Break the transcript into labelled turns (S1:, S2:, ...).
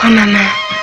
S1: 黄妈妈。